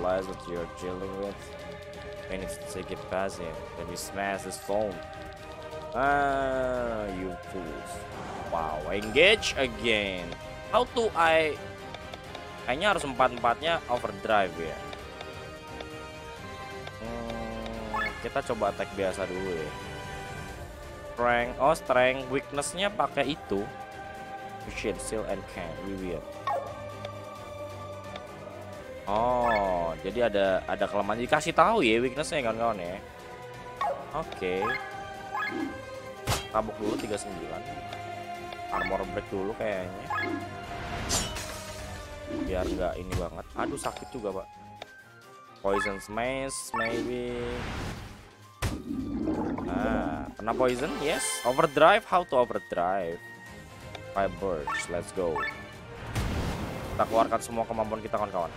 realize what you're dealing with? We need to take it past him. Then we smash his phone. Ah, you fools. Wow, engage again. How to I... Kayaknya harus empat-empatnya overdrive ya. Hmm, kita coba attack biasa dulu ya. Strength, oh strength, weaknessnya pakai itu. Shit, seal and can, we will. Oh, jadi ada ada kelemahan. Dikasih tahu ya weaknessnya kawan-kawan ya. Oke. Tabuk dulu 39. Armor break dulu kayaknya. Biar nggak ini banget. Aduh sakit juga, Pak. Poison smash maybe. Nah, kena poison? Yes. Overdrive, how to overdrive? Five birds, let's go. Kita keluarkan semua kemampuan kita kawan-kawan.